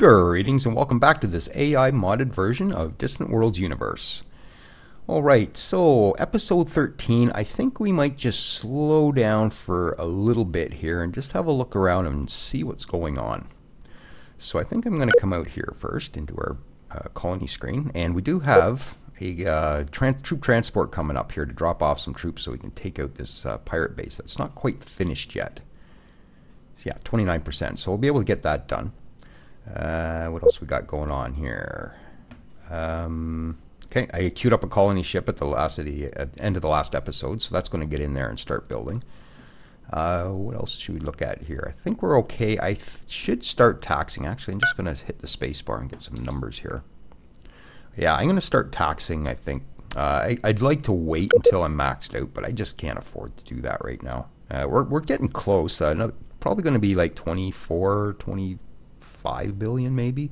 Greetings and welcome back to this AI modded version of Distant Worlds Universe. Alright, so episode 13, I think we might just slow down for a little bit here and just have a look around and see what's going on. So I think I'm going to come out here first into our uh, colony screen, and we do have a uh, troop transport coming up here to drop off some troops so we can take out this uh, pirate base that's not quite finished yet. So yeah, 29%, so we'll be able to get that done. Uh, what else we got going on here? Um, okay, I queued up a colony ship at the last of the end of the last episode, so that's going to get in there and start building. Uh, what else should we look at here? I think we're okay. I should start taxing. Actually, I'm just going to hit the space bar and get some numbers here. Yeah, I'm going to start taxing, I think. Uh, I, would like to wait until I'm maxed out, but I just can't afford to do that right now. Uh, we're, we're getting close. Uh, probably going to be like 24, 20, 5 billion maybe.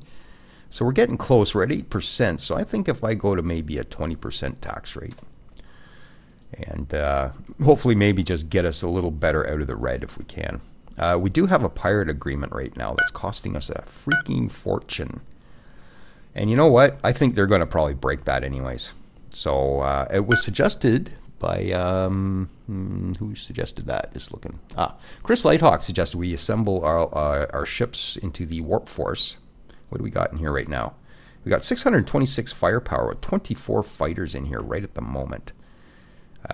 So we're getting close. We're at 8%. So I think if I go to maybe a 20% tax rate and uh, hopefully maybe just get us a little better out of the red if we can. Uh, we do have a pirate agreement right now that's costing us a freaking fortune. And you know what? I think they're going to probably break that anyways. So uh, it was suggested by um, hmm, who suggested that? Just looking. Ah, Chris Lighthawk suggested we assemble our uh, our ships into the warp force. What do we got in here right now? We got 626 firepower with 24 fighters in here right at the moment.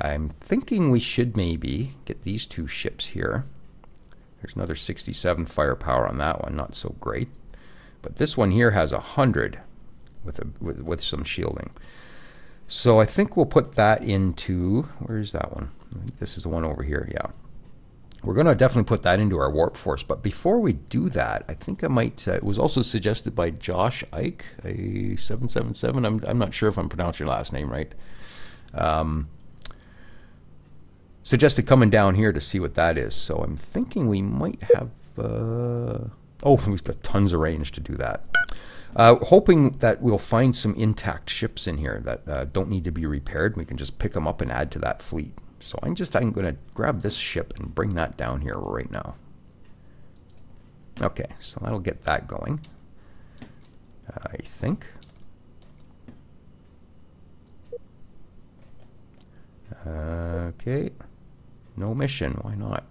I'm thinking we should maybe get these two ships here. There's another 67 firepower on that one, not so great. But this one here has 100 with, a, with, with some shielding. So I think we'll put that into, where's that one? this is the one over here, yeah. We're going to definitely put that into our warp force. But before we do that, I think I might, uh, it was also suggested by Josh Ike, a 777. I'm, I'm not sure if I'm pronouncing your last name right. Um, suggested coming down here to see what that is. So I'm thinking we might have, uh, oh, we've got tons of range to do that. Uh, hoping that we'll find some intact ships in here that uh, don't need to be repaired. We can just pick them up and add to that fleet. So I'm just I'm going to grab this ship and bring that down here right now. Okay, so that'll get that going. I think. Okay. No mission. Why not?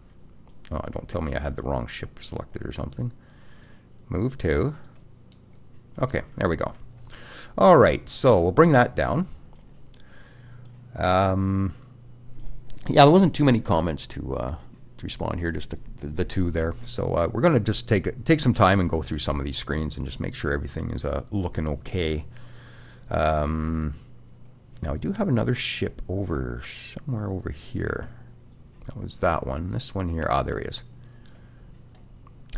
Oh, don't tell me I had the wrong ship selected or something. Move to. Okay, there we go. All right, so we'll bring that down. Um, yeah, there wasn't too many comments to, uh, to respond here, just the, the, the two there. So uh, we're going to just take take some time and go through some of these screens and just make sure everything is uh, looking okay. Um, now, we do have another ship over somewhere over here. That was that one. This one here. Ah, there he is.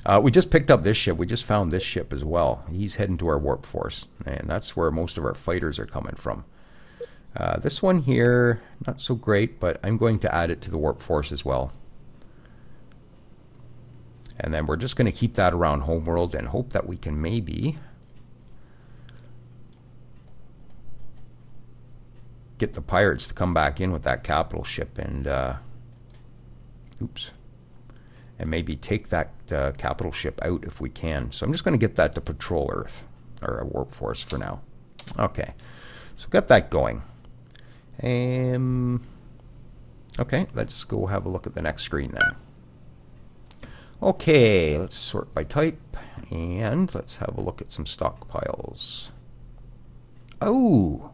Uh, we just picked up this ship. We just found this ship as well. He's heading to our warp force, and that's where most of our fighters are coming from. Uh, this one here, not so great, but I'm going to add it to the warp force as well. And then we're just going to keep that around homeworld and hope that we can maybe get the pirates to come back in with that capital ship and uh, oops and maybe take that uh, capital ship out if we can. So I'm just going to get that to patrol Earth, or a warp force for now. Okay, so got that going. Um, okay, let's go have a look at the next screen then. Okay, let's sort by type, and let's have a look at some stockpiles. Oh!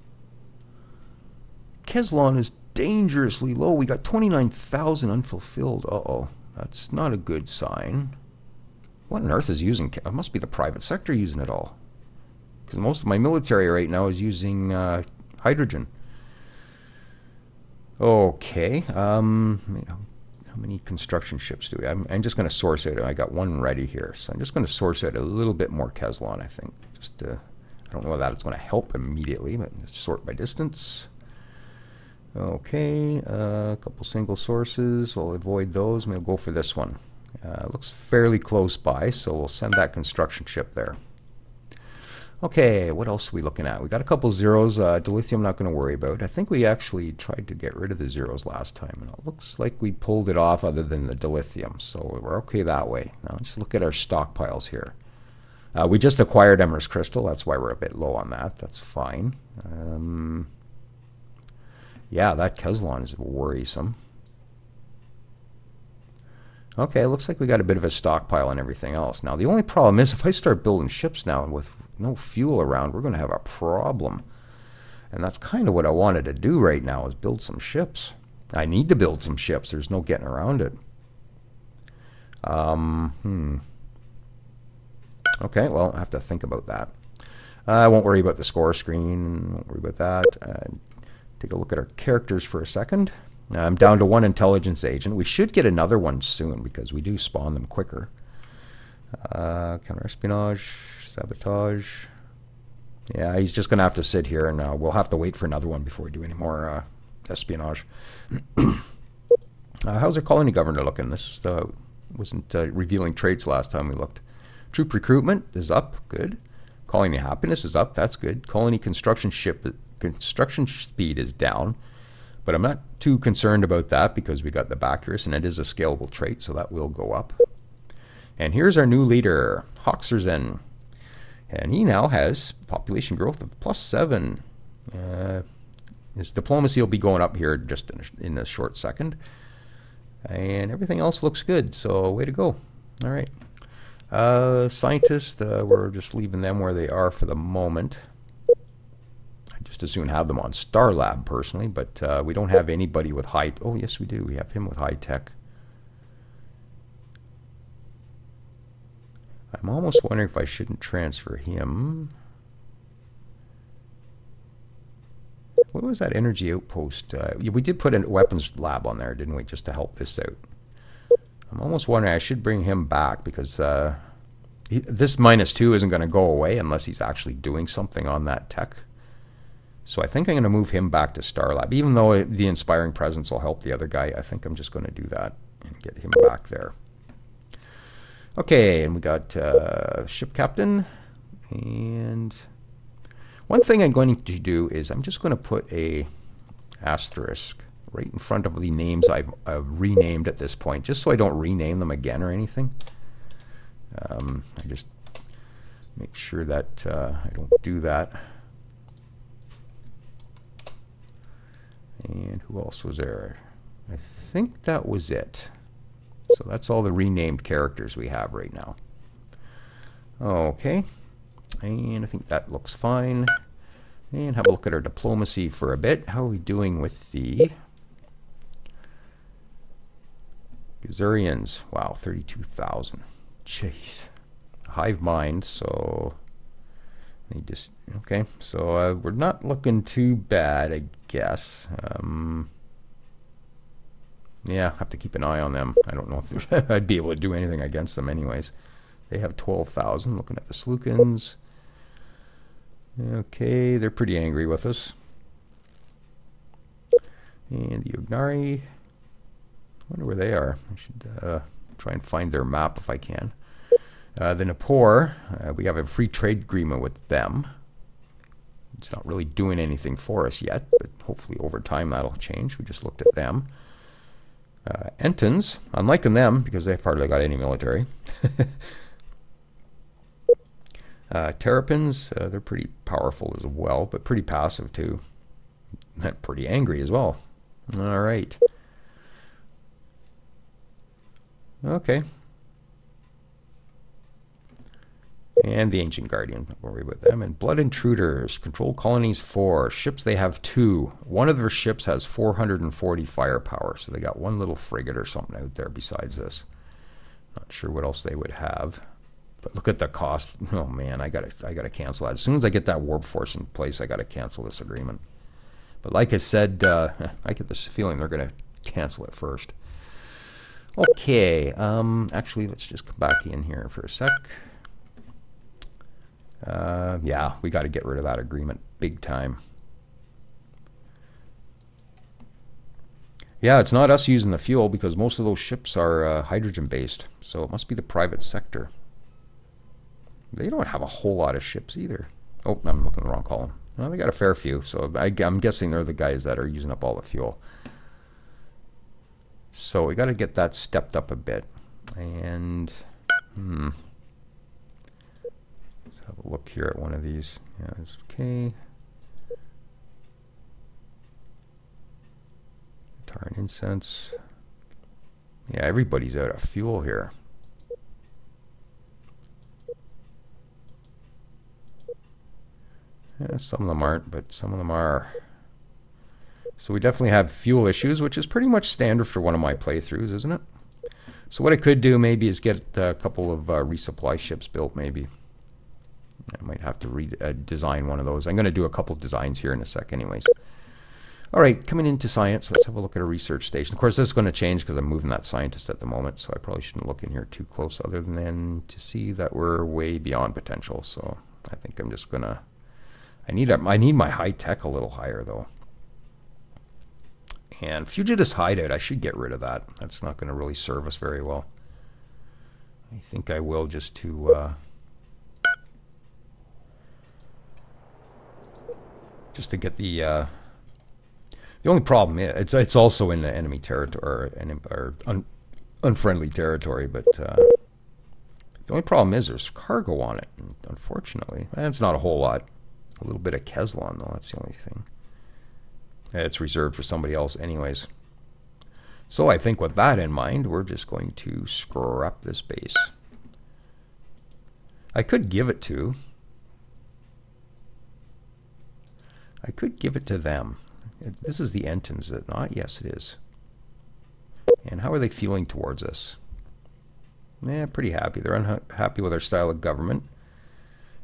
Caslon is dangerously low. We got 29,000 unfulfilled. Uh-oh. That's not a good sign. What on earth is using? It must be the private sector using it all. Because most of my military right now is using uh, hydrogen. Okay. Um, how many construction ships do we have? I'm, I'm just going to source it. I got one ready here. So I'm just going to source it a little bit more Caslon, I think. Just to, I don't know whether that's going to help immediately, but sort by distance. Okay, uh, a couple single sources. We'll avoid those. We'll go for this one. Uh, looks fairly close by, so we'll send that construction ship there. Okay, what else are we looking at? We got a couple zeros. Uh, dilithium, I'm not going to worry about. I think we actually tried to get rid of the zeros last time, and it looks like we pulled it off other than the dilithium, so we're okay that way. Now let's look at our stockpiles here. Uh, we just acquired Emerald Crystal. That's why we're a bit low on that. That's fine. Um, yeah, that Caslon is worrisome. Okay, looks like we got a bit of a stockpile and everything else. Now, the only problem is if I start building ships now with no fuel around, we're going to have a problem. And that's kind of what I wanted to do right now is build some ships. I need to build some ships. There's no getting around it. Um, hmm. Okay, well, I have to think about that. Uh, I won't worry about the score screen. Won't worry about that. Uh, take a look at our characters for a second. I'm down to one intelligence agent. We should get another one soon because we do spawn them quicker. Uh, counter-espionage, sabotage. Yeah, he's just going to have to sit here, and uh, we'll have to wait for another one before we do any more uh, espionage. uh, how's our colony governor looking? This uh, wasn't uh, revealing traits last time we looked. Troop recruitment is up, good. Colony happiness is up, that's good. Colony construction ship construction speed is down, but I'm not too concerned about that because we got the Bacchus and it is a scalable trait, so that will go up. And here's our new leader, Hoxerzen. And he now has population growth of plus seven. Uh, his diplomacy will be going up here just in a, in a short second. And everything else looks good, so way to go. All right. Uh, scientists, uh, we're just leaving them where they are for the moment. Just as soon have them on Star Lab personally, but uh, we don't have anybody with high. Oh, yes, we do. We have him with high tech. I'm almost wondering if I shouldn't transfer him. What was that energy outpost? Uh, we did put a weapons lab on there, didn't we, just to help this out? I'm almost wondering I should bring him back because uh, he, this minus two isn't going to go away unless he's actually doing something on that tech. So I think I'm going to move him back to Starlab. Even though the inspiring presence will help the other guy, I think I'm just going to do that and get him back there. Okay, and we got uh, ship captain. And one thing I'm going to do is I'm just going to put a asterisk right in front of the names I've, I've renamed at this point, just so I don't rename them again or anything. Um, I just make sure that uh, I don't do that. And who else was there? I think that was it. So that's all the renamed characters we have right now. Okay. And I think that looks fine. And have a look at our diplomacy for a bit. How are we doing with the Gizureans? Wow, 32,000. Jeez. Hive mind, so they just okay. So uh, we're not looking too bad, I guess. Um, yeah, have to keep an eye on them. I don't know if I'd be able to do anything against them, anyways. They have 12,000. Looking at the Slukens. Okay, they're pretty angry with us. And the Ugnari. I wonder where they are. I should uh, try and find their map if I can. Uh, the Nippur, uh, we have a free trade agreement with them. It's not really doing anything for us yet, but hopefully over time that'll change. We just looked at them. Uh, Entons, I'm liking them because they've hardly got any military. uh, Terrapins, uh, they're pretty powerful as well, but pretty passive too. And pretty angry as well. All right. Okay. And the Ancient Guardian, don't worry about them. And Blood Intruders, control colonies four. Ships, they have two. One of their ships has 440 firepower, so they got one little frigate or something out there besides this. Not sure what else they would have. But look at the cost. Oh man, I gotta I gotta cancel that. As soon as I get that warp force in place, I gotta cancel this agreement. But like I said, uh, I get this feeling they're gonna cancel it first. Okay, um, actually, let's just come back in here for a sec. Uh, yeah, we got to get rid of that agreement big time. Yeah, it's not us using the fuel because most of those ships are uh, hydrogen based, so it must be the private sector. They don't have a whole lot of ships either. Oh, I'm looking the wrong column. Well, they got a fair few, so I, I'm guessing they're the guys that are using up all the fuel. So we got to get that stepped up a bit. And, hmm. Have a look here at one of these. Yeah, it's okay. Tar and incense. Yeah, everybody's out of fuel here. Yeah, some of them aren't, but some of them are. So we definitely have fuel issues, which is pretty much standard for one of my playthroughs, isn't it? So what I could do maybe is get a couple of uh, resupply ships built maybe. I might have to redesign uh, one of those. I'm going to do a couple designs here in a sec anyways. All right, coming into science, let's have a look at a research station. Of course, this is going to change because I'm moving that scientist at the moment, so I probably shouldn't look in here too close other than to see that we're way beyond potential. So I think I'm just going to... I need, a, I need my high tech a little higher, though. And Fugitivist Hideout, I should get rid of that. That's not going to really serve us very well. I think I will just to... Uh, just to get the... Uh, the only problem is it's it's also in the enemy territory or, un, unfriendly territory, but uh, the only problem is there's cargo on it. Unfortunately, it's not a whole lot. A little bit of Caslon though. That's the only thing. It's reserved for somebody else, anyways. So I think with that in mind, we're just going to scrap this base. I could give it to. I could give it to them. This is the Entons, is it not? Yes, it is. And how are they feeling towards us? Yeah, pretty happy. They're unhappy with our style of government.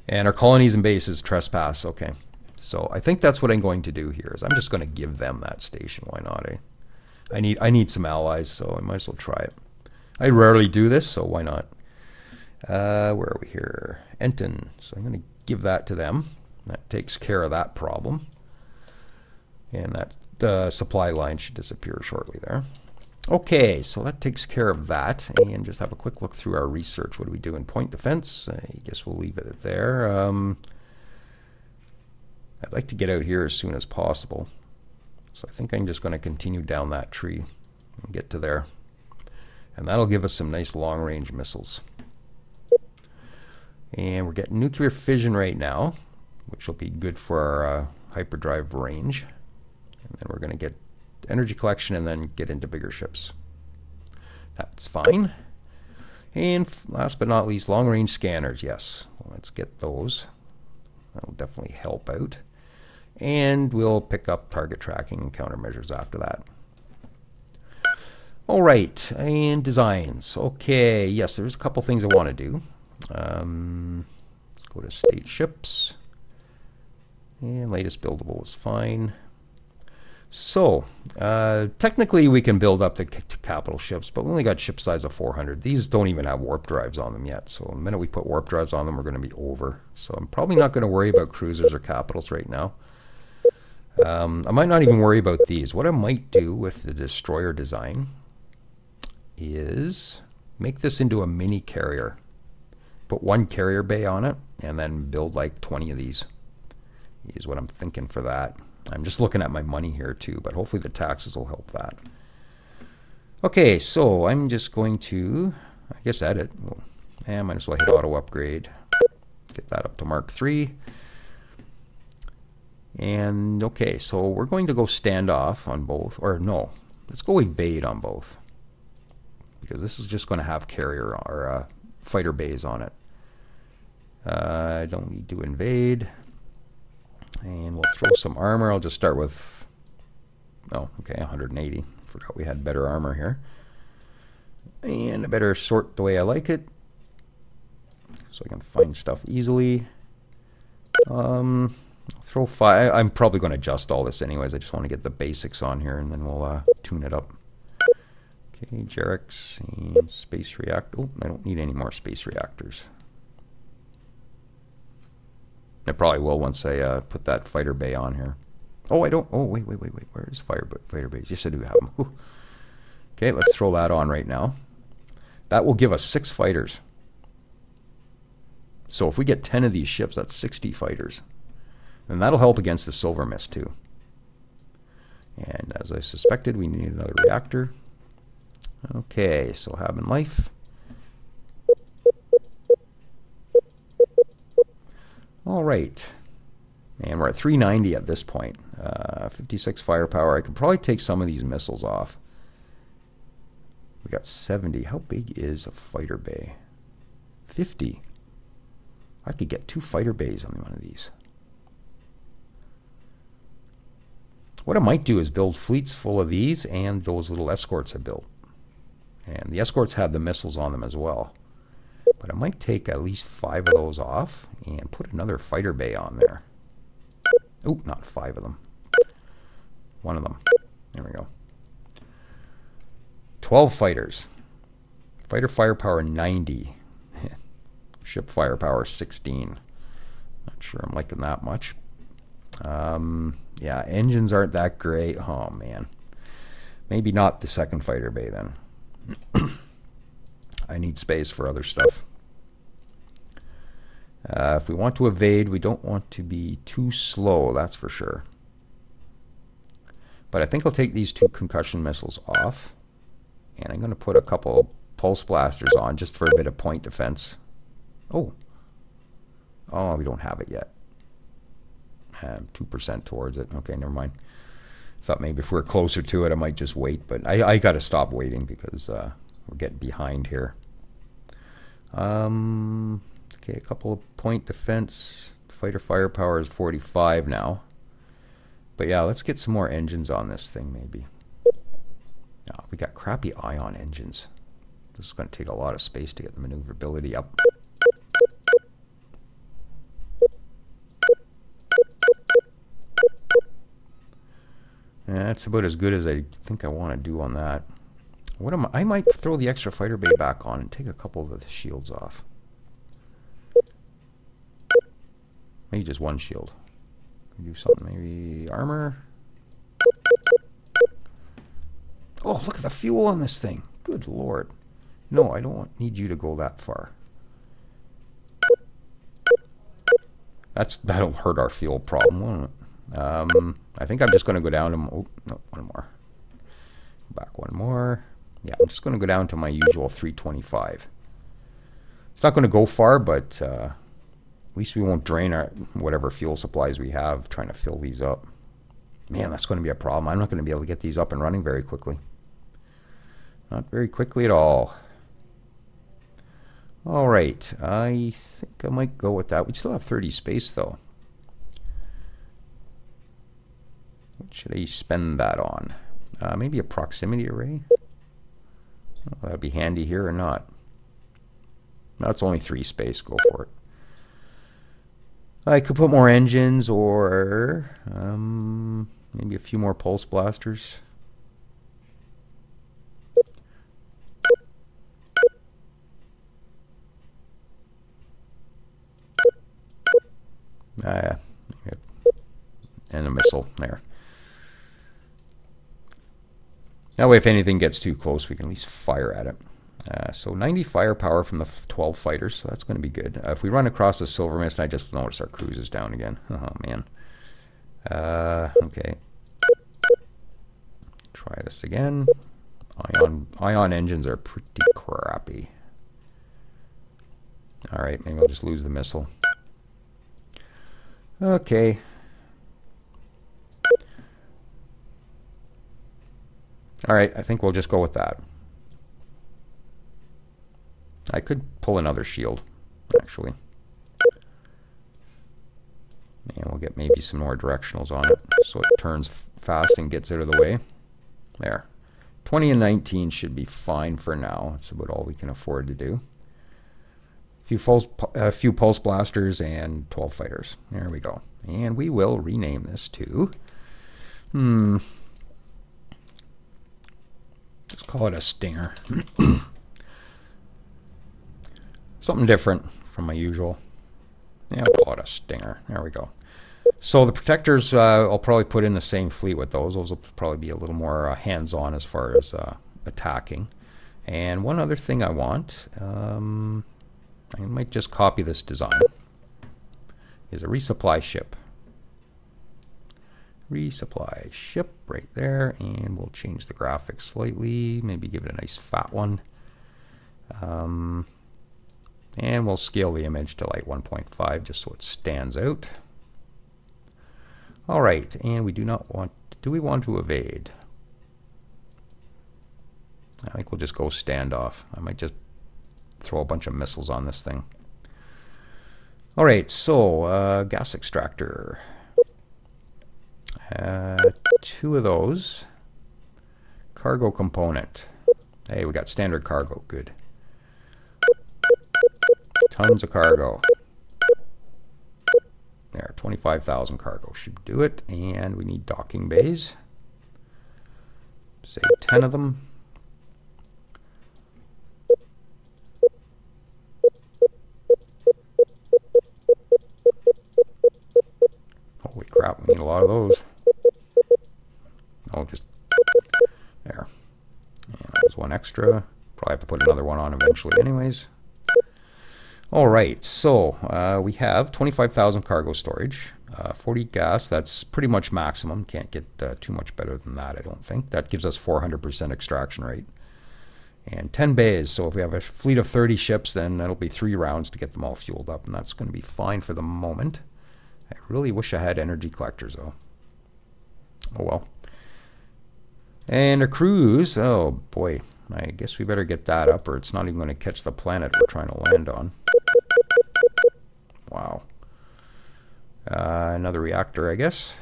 And our colonies and bases trespass. Okay. So I think that's what I'm going to do here is I'm just going to give them that station. Why not, eh? I need I need some allies, so I might as well try it. I rarely do this, so why not? Uh, where are we here? Enton. So I'm going to give that to them. That takes care of that problem. And that the supply line should disappear shortly there. Okay, so that takes care of that. And just have a quick look through our research. What do we do in point defense? I guess we'll leave it there. Um, I'd like to get out here as soon as possible. So I think I'm just going to continue down that tree and get to there. And that'll give us some nice long-range missiles. And we're getting nuclear fission right now, which will be good for our uh, hyperdrive range. And then we're going to get energy collection and then get into bigger ships. That's fine. And last but not least, long-range scanners. Yes, let's get those. That'll definitely help out. And we'll pick up target tracking and countermeasures after that. All right, and designs. Okay, yes, there's a couple things I want to do. Um, let's go to state ships. And latest buildable is fine. So, uh, technically we can build up the capital ships, but we only got ship size of 400. These don't even have warp drives on them yet. So the minute we put warp drives on them, we're going to be over. So I'm probably not going to worry about cruisers or capitals right now. Um, I might not even worry about these. What I might do with the destroyer design is make this into a mini carrier. Put one carrier bay on it and then build like 20 of these. Is what I'm thinking for that. I'm just looking at my money here too, but hopefully the taxes will help that. Okay, so I'm just going to, I guess, edit. Well, I might as well hit auto upgrade. Get that up to Mark 3. And okay, so we're going to go standoff on both, or no, let's go evade on both. Because this is just going to have carrier or uh, fighter bays on it. Uh, I don't need to invade. And we'll throw some armor. I'll just start with, oh, okay, 180. Forgot we had better armor here. And I better sort the way I like it. So I can find stuff easily. Um, throw five. I'm probably going to adjust all this anyways. I just want to get the basics on here and then we'll uh, tune it up. Okay, Jerex and space reactor. Oh, I don't need any more space reactors. I probably will once I uh, put that fighter bay on here. Oh, I don't. Oh, wait, wait, wait, wait. Where is fire fighter bays? Yes, I do have them. Ooh. Okay, let's throw that on right now. That will give us six fighters. So if we get 10 of these ships, that's 60 fighters. And that'll help against the silver mist too. And as I suspected, we need another reactor. Okay, so having life. All right. And we're at 390 at this point. Uh, 56 firepower. I could probably take some of these missiles off. We got 70. How big is a fighter bay? 50. I could get two fighter bays on one of these. What I might do is build fleets full of these and those little escorts I built. And the escorts have the missiles on them as well. But I might take at least five of those off and put another fighter bay on there. Oh, not five of them. One of them. There we go. 12 fighters. Fighter firepower 90. Ship firepower 16. Not sure I'm liking that much. Um, yeah, engines aren't that great. Oh, man. Maybe not the second fighter bay then. I need space for other stuff. Uh, if we want to evade, we don't want to be too slow, that's for sure. But I think I'll take these two concussion missiles off. And I'm going to put a couple pulse blasters on just for a bit of point defense. Oh. Oh, we don't have it yet. Um, 2% towards it. Okay, never mind. Thought maybe if we are closer to it, I might just wait. But I, I got to stop waiting because uh, we're getting behind here. Um, okay, a couple of point defense. Fighter firepower is 45 now. But yeah, let's get some more engines on this thing maybe. Oh, we got crappy ion engines. This is going to take a lot of space to get the maneuverability up. Yeah, that's about as good as I think I want to do on that. What am I? I might throw the extra fighter bay back on and take a couple of the shields off. Maybe just one shield. Do something, maybe armor. Oh, look at the fuel on this thing. Good lord. No, I don't need you to go that far. That's that'll hurt our fuel problem, won't it? Um, I think I'm just going to go down to oh no one more. Back one more. Yeah, I'm just going to go down to my usual 325. It's not going to go far, but uh, at least we won't drain our whatever fuel supplies we have trying to fill these up. Man, that's going to be a problem. I'm not going to be able to get these up and running very quickly. Not very quickly at all. All right, I think I might go with that. We still have 30 space though. What should I spend that on? Uh, maybe a proximity array? Well, that'd be handy here or not. That's only three space. Go for it. I could put more engines or um, maybe a few more pulse blasters. Uh, and a missile there. That way, if anything gets too close, we can at least fire at it. Uh, so 90 firepower from the 12 fighters, so that's going to be good. Uh, if we run across the Silver Mist, I just notice our cruise is down again. Oh, man. Uh, okay. Try this again. Ion, ion engines are pretty crappy. Alright, maybe I'll just lose the missile. Okay. Alright, I think we'll just go with that. I could pull another shield, actually. And we'll get maybe some more directionals on it so it turns fast and gets out of the way. There. 20 and 19 should be fine for now. That's about all we can afford to do. A few, pulse, a few pulse blasters and 12 fighters. There we go. And we will rename this to... Hmm. Let's call it a stinger. Something different from my usual. Yeah, I'll call it a stinger. There we go. So the protectors, uh, I'll probably put in the same fleet with those. Those will probably be a little more uh, hands-on as far as uh, attacking. And one other thing I want, um, I might just copy this design, is a resupply ship. Resupply ship right there, and we'll change the graphics slightly, maybe give it a nice fat one. Um, And we'll scale the image to like 1.5 just so it stands out. All right, and we do not want, do we want to evade? I think we'll just go standoff. I might just throw a bunch of missiles on this thing. All right, so uh, gas extractor. Uh, two of those. Cargo component. Hey, we got standard cargo. Good. Tons of cargo. There, 25,000 cargo should do it. And we need docking bays. Say 10 of them. Holy crap, we need a lot of those. Oh, just there. And there's one extra. Probably have to put another one on eventually anyways. All right, so uh, we have 25,000 cargo storage, uh, 40 gas. That's pretty much maximum. Can't get uh, too much better than that, I don't think. That gives us 400% extraction rate. And 10 bays. So if we have a fleet of 30 ships, then that'll be three rounds to get them all fueled up, and that's going to be fine for the moment. I really wish I had energy collectors, though. Oh well. And a cruise. Oh boy, I guess we better get that up, or it's not even going to catch the planet we're trying to land on. Wow. Uh, another reactor, I guess.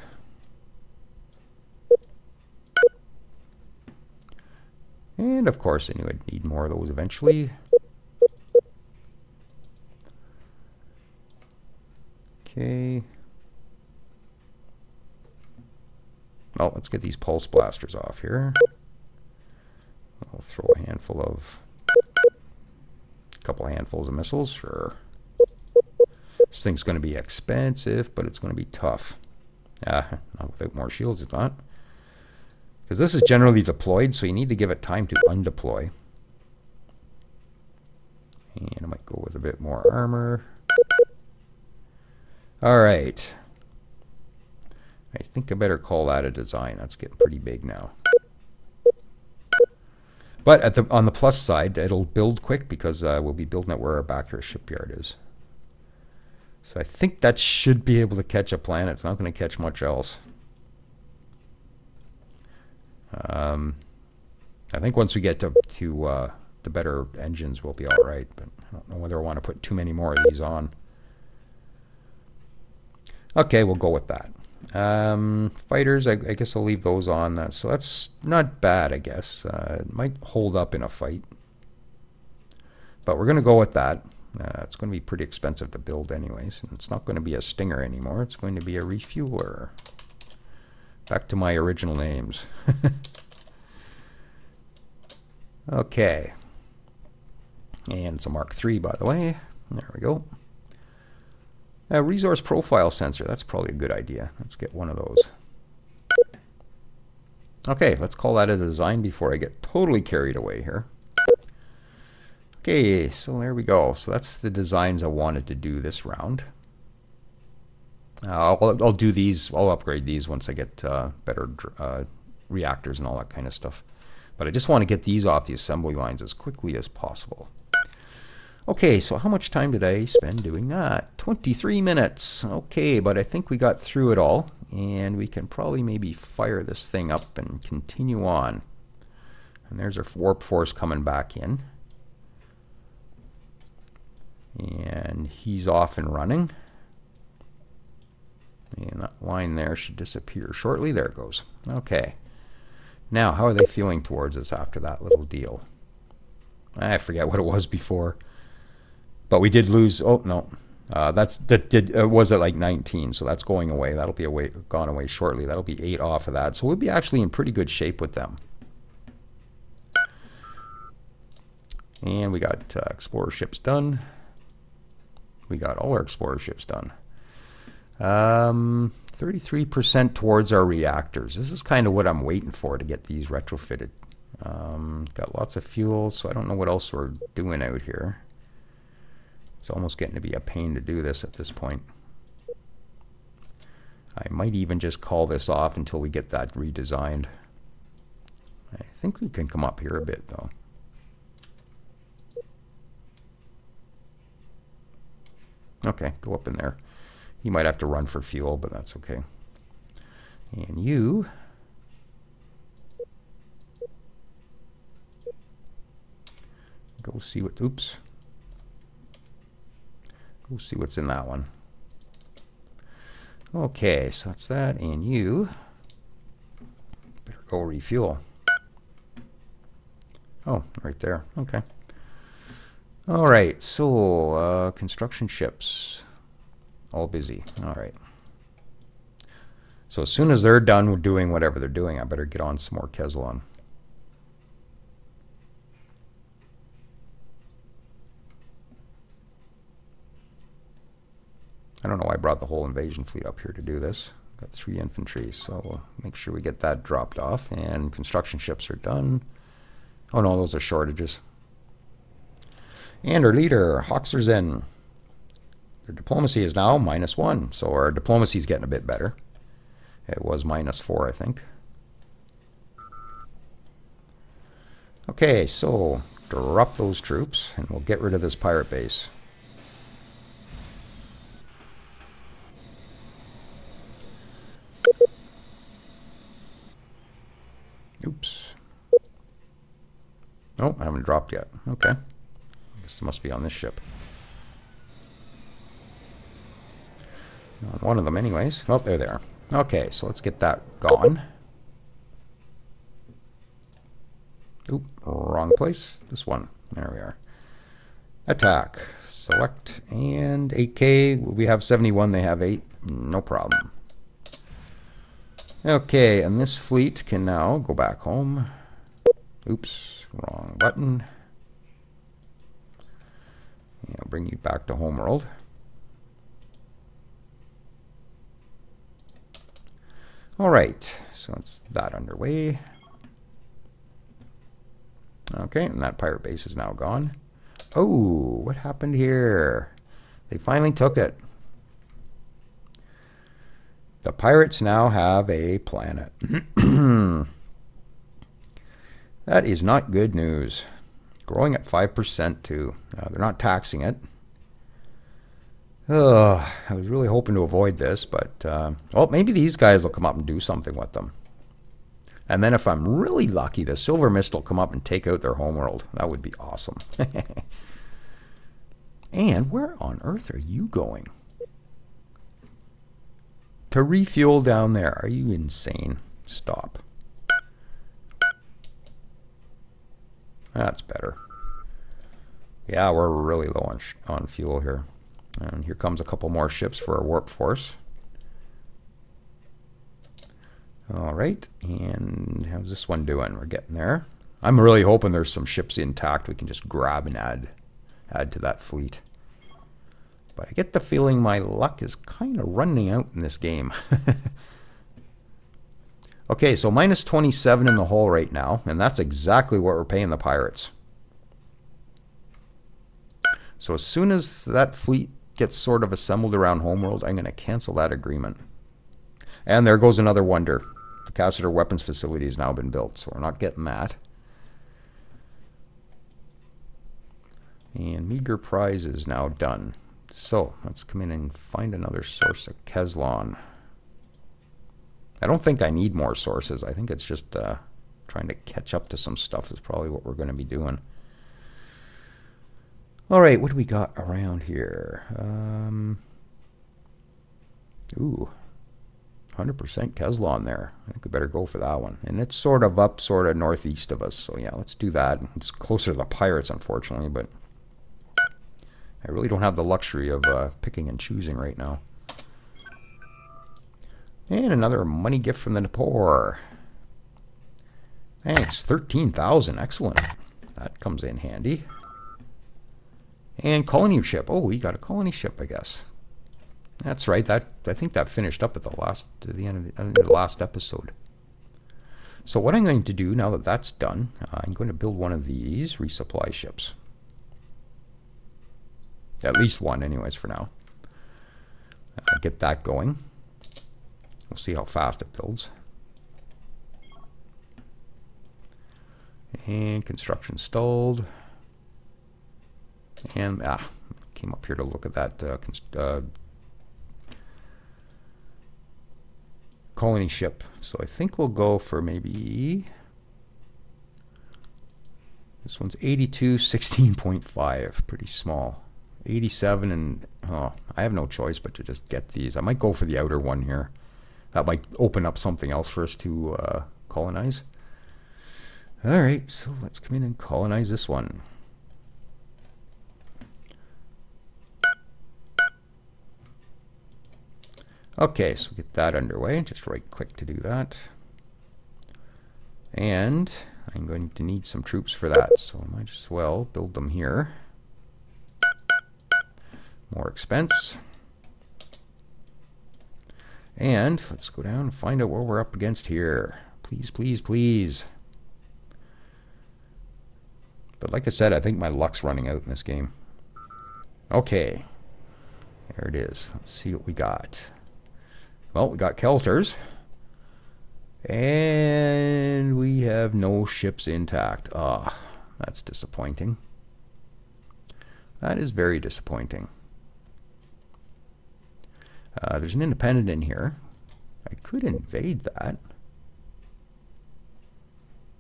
And of course, I knew I'd need more of those eventually. Okay. Well, let's get these pulse blasters off here. Throw a handful of, a couple handfuls of missiles, sure. This thing's going to be expensive, but it's going to be tough. Ah, not without more shields, it's not. Because this is generally deployed, so you need to give it time to undeploy. And I might go with a bit more armor. All right. I think I better call that a design. That's getting pretty big now. But at the on the plus side, it'll build quick because uh, we'll be building it where our backer shipyard is. So I think that should be able to catch a planet. It's not going to catch much else. Um, I think once we get to, to uh, the better engines, we'll be all right. But I don't know whether I want to put too many more of these on. Okay, we'll go with that. Um, fighters, I, I, guess I'll leave those on. That so that's not bad, I guess. Uh, it might hold up in a fight, but we're gonna go with that. Uh, it's going to be pretty expensive to build, anyways. And it's not going to be a Stinger anymore. It's going to be a refueler. Back to my original names. okay. And it's a Mark III, by the way. There we go. A resource profile sensor. That's probably a good idea. Let's get one of those. Okay, let's call that a design before I get totally carried away here. Okay, so there we go. So that's the designs I wanted to do this round. Uh, I'll, I'll, do these, I'll upgrade these once I get uh, better uh, reactors and all that kind of stuff. But I just want to get these off the assembly lines as quickly as possible. Okay, so how much time did I spend doing that? 23 minutes. Okay, but I think we got through it all, and we can probably maybe fire this thing up and continue on. And there's our warp force coming back in. And he's off and running. And that line there should disappear shortly. There it goes. Okay. Now, how are they feeling towards us after that little deal? I forget what it was before. But we did lose. Oh no, uh, that's that did uh, was at like 19, so that's going away. That'll be away gone away shortly. That'll be eight off of that. So we'll be actually in pretty good shape with them. And we got uh, explorer ships done. We got all our explorer ships done. Um, 33% towards our reactors. This is kind of what I'm waiting for to get these retrofitted. Um, got lots of fuel, so I don't know what else we're doing out here. It's almost getting to be a pain to do this at this point. I might even just call this off until we get that redesigned. I think we can come up here a bit though. Okay, go up in there. You might have to run for fuel, but that's okay. And you... Go see what... Oops. Go see what's in that one. Okay, so that's that. And you... Better go refuel. Oh, right there. Okay. All right, so uh, construction ships. All busy. All right. So as soon as they're done doing whatever they're doing, I better get on some more Caslon. I don't know why I brought the whole invasion fleet up here to do this. Got three infantry, so we'll make sure we get that dropped off. And construction ships are done. Oh no, those are shortages. And our leader, Hoxerzen. Their diplomacy is now minus one, so our diplomacy is getting a bit better. It was minus four, I think. Okay, so drop those troops, and we'll get rid of this pirate base. Oops. Oh, I haven't dropped yet. Okay. This must be on this ship. On one of them anyways. Oh, they're there. Okay, so let's get that gone. Oop, wrong place. This one. There we are. Attack. Select and 8K. We have 71, they have 8. No problem. Okay, and this fleet can now go back home. Oops, wrong button. And I'll bring you back to homeworld. All right, so that's that underway. Okay, and that pirate base is now gone. Oh, what happened here? They finally took it. The pirates now have a planet. that is not good news. Growing at 5% too. Uh, they're not taxing it. Ugh, I was really hoping to avoid this, but uh, well, maybe these guys will come up and do something with them. And then if I'm really lucky, the Silver Mist will come up and take out their homeworld. That would be awesome. and where on earth are you going? To refuel down there. Are you insane? Stop. That's better. Yeah, we're really low on, on fuel here. And here comes a couple more ships for our warp force. All right, and how's this one doing? We're getting there. I'm really hoping there's some ships intact we can just grab and add add to that fleet. But I get the feeling my luck is kind of running out in this game. okay, so minus 27 in the hole right now, and that's exactly what we're paying the Pirates. So as soon as that fleet gets sort of assembled around Homeworld, I'm going to cancel that agreement. And there goes another wonder. The Cassiter Weapons Facility has now been built, so we're not getting that. And meager prize is now done. So let's come in and find another source of Caslon. I don't think I need more sources. I think it's just uh, trying to catch up to some stuff is probably what we're going to be doing. All right, what do we got around here? Um, ooh, 100% Caslon there. I think we better go for that one. And it's sort of up, sort of northeast of us. So yeah, let's do that. It's closer to the pirates, unfortunately, but I really don't have the luxury of uh, picking and choosing right now. And another money gift from the poor. Thanks, 13,000. Excellent. That comes in handy. And colony ship. Oh, we got a colony ship, I guess. That's right. That I think that finished up at the last the end of the, end of the last episode. So what I'm going to do now that that's done, uh, I'm going to build one of these resupply ships. At least one, anyways, for now. Uh, get that going. We'll see how fast it builds. And construction stalled. And, ah, came up here to look at that uh, uh, colony ship. So I think we'll go for maybe this one's 82, 16.5, pretty small. 87 and oh, I have no choice but to just get these. I might go for the outer one here. That might open up something else for us to uh, colonize. All right, so let's come in and colonize this one. Okay, so get that underway. Just right click to do that. And I'm going to need some troops for that, so I might as well build them here. More expense. And let's go down and find out what we're up against here. Please, please, please. But like I said, I think my luck's running out in this game. Okay. There it is. Let's see what we got. Well, we got Kaltors. And we have no ships intact. Ah, that's disappointing. That is very disappointing. Uh, there's an independent in here. I could invade that.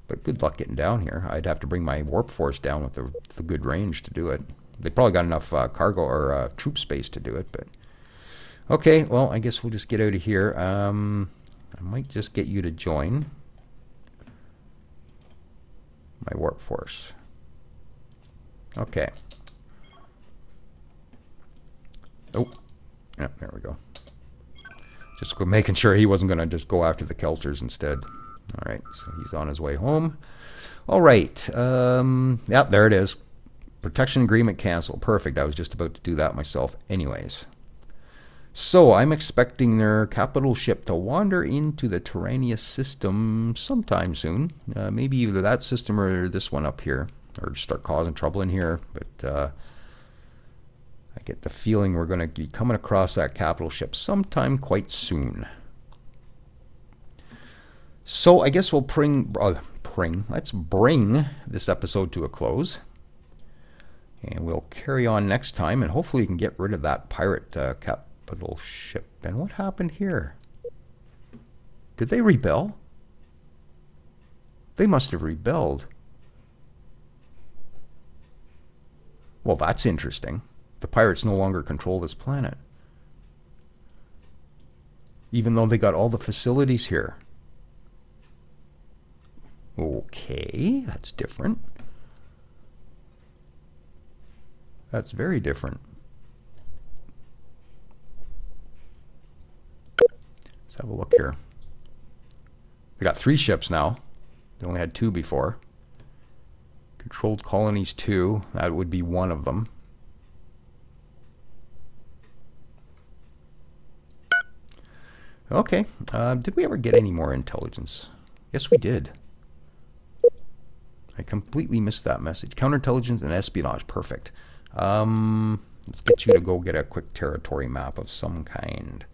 But good luck getting down here. I'd have to bring my warp force down with the, the good range to do it. They probably got enough uh, cargo or uh, troop space to do it, but okay. Well, I guess we'll just get out of here. Um, I might just get you to join my warp force. Okay. Oh, yeah, there we go. Just making sure he wasn't going to just go after the Kaltors instead. All right, so he's on his way home. All right, um, yep, there it is. Protection agreement cancel. Perfect. I was just about to do that myself anyways. So I'm expecting their capital ship to wander into the Tyrannus system sometime soon. Uh, maybe either that system or this one up here, or start causing trouble in here. But uh, get the feeling we're going to be coming across that capital ship sometime quite soon. So I guess we'll bring, uh, bring, let's bring this episode to a close. And we'll carry on next time, and hopefully we can get rid of that pirate uh, capital ship. And what happened here? Did they rebel? They must have rebelled. Well, that's interesting. The pirates no longer control this planet. Even though they got all the facilities here. Okay, that's different. That's very different. Let's have a look here. They got three ships now. They only had two before. Controlled colonies two. That would be one of them. Okay. Uh, did we ever get any more intelligence? Yes, we did. I completely missed that message. Counterintelligence and espionage. Perfect. Um, let's get you to go get a quick territory map of some kind.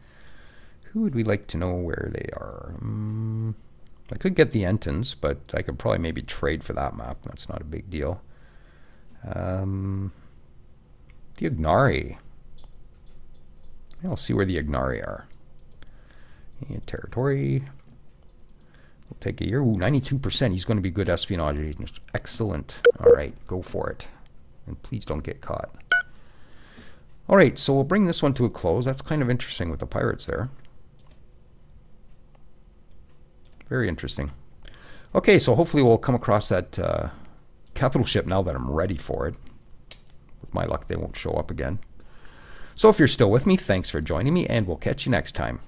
Who would we like to know where they are? Um, I could get the Entons, but I could probably maybe trade for that map. That's not a big deal. Um, the Ignari. I'll see where the Ignari are. And territory. We'll take a year. Ooh, 92%. He's going to be good espionage agent. Excellent. All right, go for it. And please don't get caught. All right, so we'll bring this one to a close. That's kind of interesting with the pirates there. Very interesting. Okay, so hopefully we'll come across that uh, capital ship now that I'm ready for it. With my luck, they won't show up again. So if you're still with me, thanks for joining me, and we'll catch you next time.